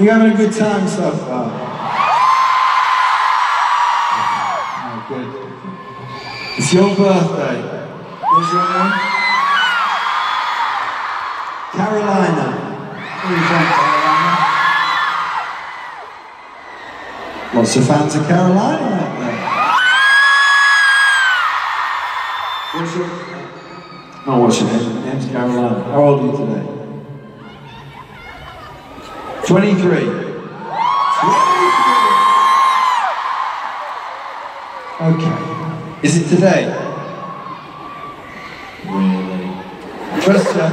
You having a good time so far? Oh, good. It's your birthday. What's your name? Karolina. Where you from, Karolina? Lots of fans of Karolina out there. What's your... What's your name? Name's Karolina. How old are you today? 23. 23. Okay. Is it today? Really? You.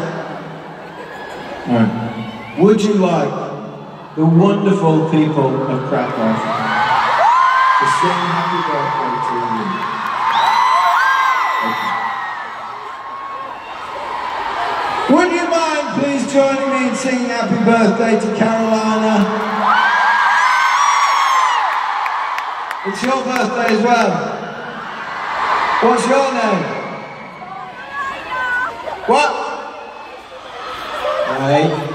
Alright. Would you like the wonderful people of Krakow to sing happy birthday to you? Okay. Would you joining me in singing happy birthday to Karolina? It's your birthday as well. What's your name? What? Right.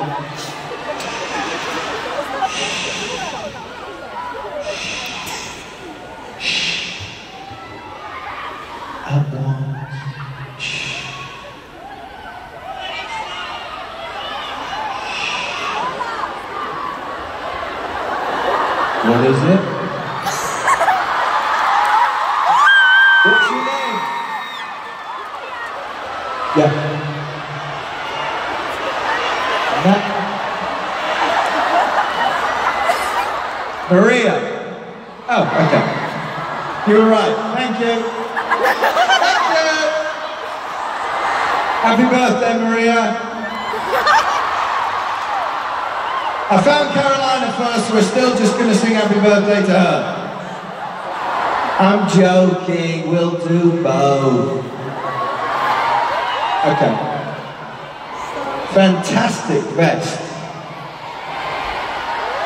What is it? What's your name? Yeah. Ma- Maria. Oh, okay. You were right. Thank you. Thank you. Happy birthday, Maria. I found Karolina first, we're still just going to sing happy birthday to her. I'm joking, we'll do both. Okay. Fantastic vest.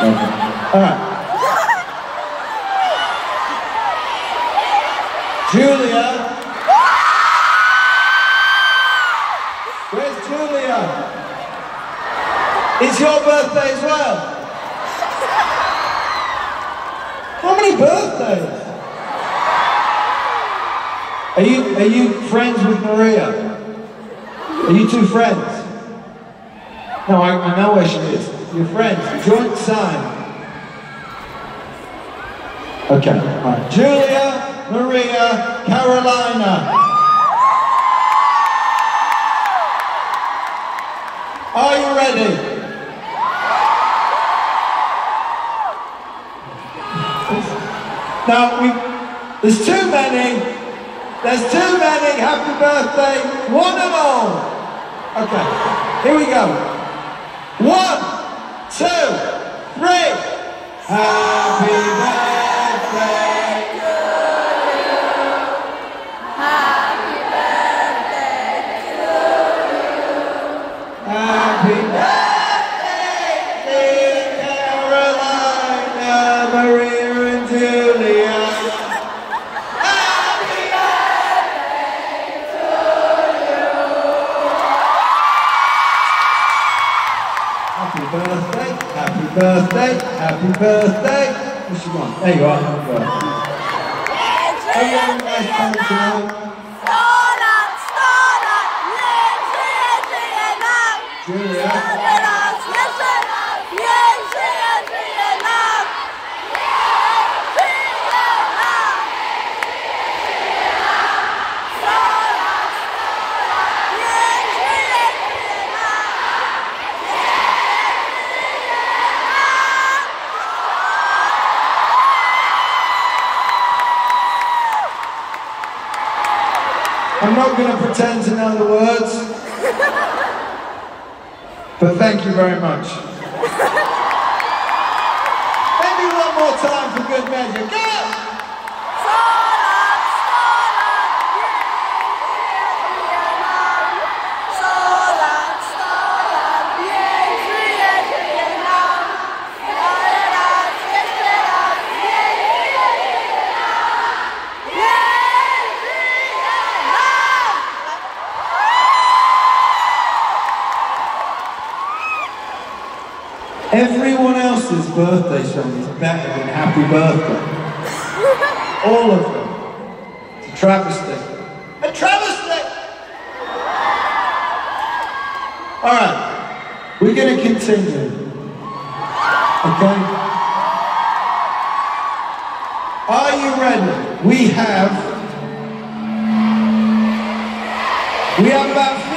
Okay. Alright. Julia. Where's Julia? It's your birthday as well. How many birthdays? Are you are you friends with Maria? Are you two friends? No, I, I know where she is. You're friends. Joint sign. Okay. All right. Julia, Maria, Karolina. Are you ready? Now, we, there's too many. There's too many. Happy birthday, one and all. Okay, here we go. One, two, three. Happy birthday. Happy birthday, happy birthday, happy birthday. What's she want? There you are. Happy birthday. Everyone, nice time tonight. Julia. I'm not going to pretend to know the words, but thank you very much. Maybe one more time for good measure. Go! Else's birthday song is better than Happy Birthday. All of them. It's a travesty. A travesty! Alright, we're going to continue. Okay? Are you ready? We have. We have about